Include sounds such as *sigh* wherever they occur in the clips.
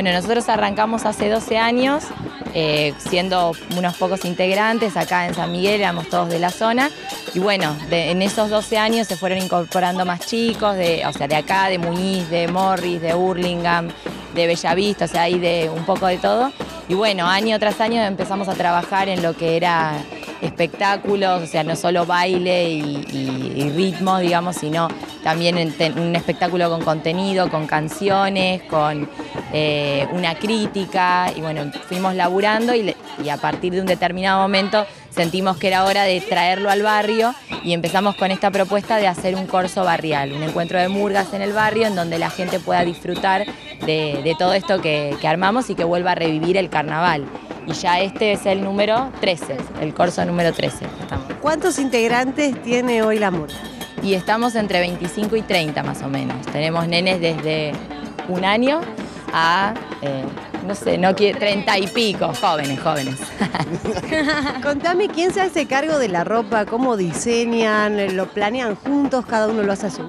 Bueno, nosotros arrancamos hace 12 años, eh, siendo unos pocos integrantes, acá en San Miguel éramos todos de la zona, y bueno, en esos 12 años se fueron incorporando más chicos, de, o sea, de acá, de Muñiz, de Morris, de Hurlingham, de Bellavista, o sea, hay de un poco de todo. Y bueno, año tras año empezamos a trabajar en lo que era espectáculos, o sea, no solo baile y, ritmo, digamos, sino también un espectáculo con contenido, con canciones, con eh, una crítica, y bueno, fuimos laburando y, y a partir de un determinado momento sentimos que era hora de traerlo al barrio y empezamos con esta propuesta de hacer un corso barrial, un encuentro de murgas en el barrio en donde la gente pueda disfrutar de, todo esto que, armamos y que vuelva a revivir el carnaval. Y ya este es el número 13, el corso número 13. ¿Cuántos integrantes tiene hoy la murga? Y estamos entre 25 y 30 más o menos. Tenemos nenes desde un año a... Eh, no sé, no quiere, treinta y pico, jóvenes, jóvenes. *laughs* Contame, ¿quién se hace cargo de la ropa? ¿Cómo diseñan? ¿Lo planean juntos? ¿Cada uno lo hace a su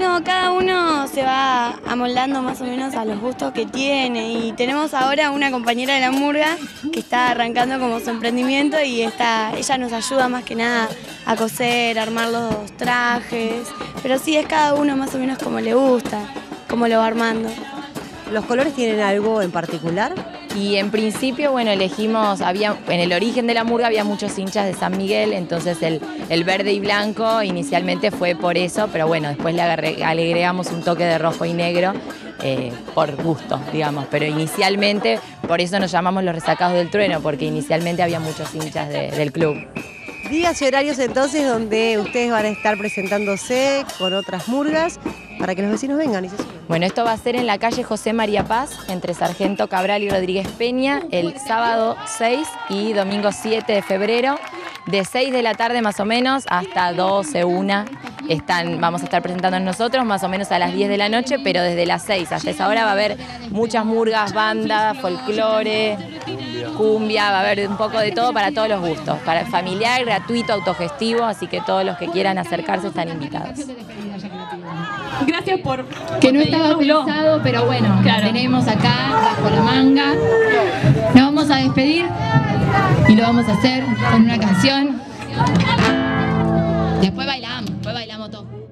No, cada uno se va amoldando más o menos a los gustos que tiene y tenemos ahora una compañera de la murga que está arrancando como su emprendimiento y está, ella nos ayuda más que nada a coser, armar los trajes, pero sí es cada uno más o menos como le gusta, como lo va armando. ¿Los colores tienen algo en particular? Y en principio, bueno, elegimos, había, en el origen de la murga había muchos hinchas de San Miguel, entonces el, el verde y blanco inicialmente fue por eso, pero bueno, después le agregamos un toque de rojo y negro eh, por gusto, digamos, pero inicialmente, por eso nos llamamos los resacados del trueno, porque inicialmente había muchos hinchas del club. Días y horarios entonces donde ustedes van a estar presentándose con otras murgas para que los vecinos vengan y Bueno, esto va a ser en la calle José María Paz, entre Sargento Cabral y Rodríguez Peña, el sábado 6 y domingo 7 de febrero, de 6 de la tarde más o menos hasta 12, 1. Están, vamos a estar presentando nosotros más o menos a las 10 de la noche, pero desde las 6 hasta esa hora va a haber muchas murgas, bandas, folclore, cumbia, va a haber un poco de todo para todos los gustos, para familiar, gratuito, autogestivo, así que todos los que quieran acercarse están invitados. Gracias por. Que no estaba pensado, pero bueno, tenemos acá bajo la manga. Nos vamos a despedir y lo vamos a hacer con una canción. Después bailamos, después bailamos todo.